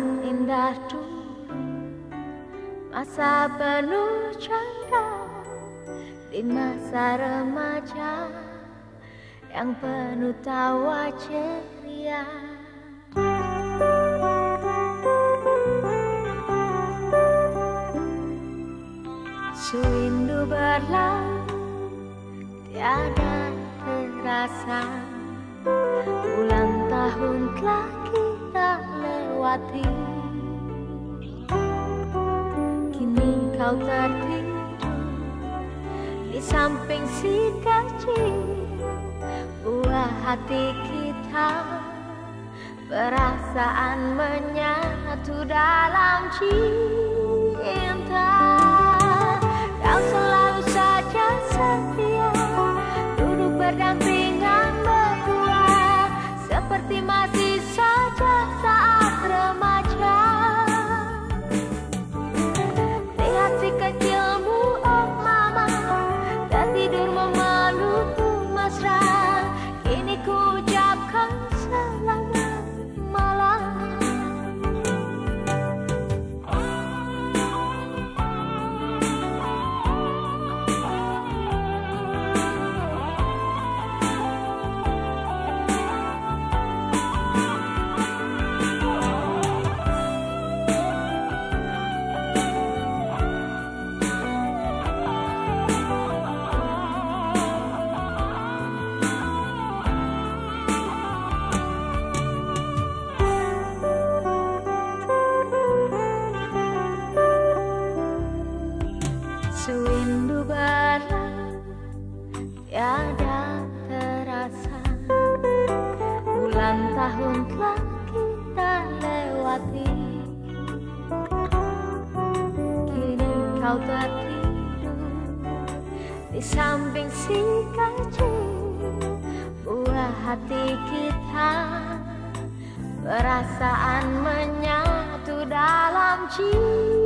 indah dulu Masa penuh canda Di masa remaja Yang penuh tawa ceria. Sewindu berlalu Tiada terasa Bulan tahun telah kita lewati Kini kau tertidur Di samping si kecil. Buah hati kita Perasaan menyatu dalam cinta. Kau selalu saja setia Duduk berdampingan kau tertidur Di samping si kecil Buah hati kita Perasaan menyatu dalam cinta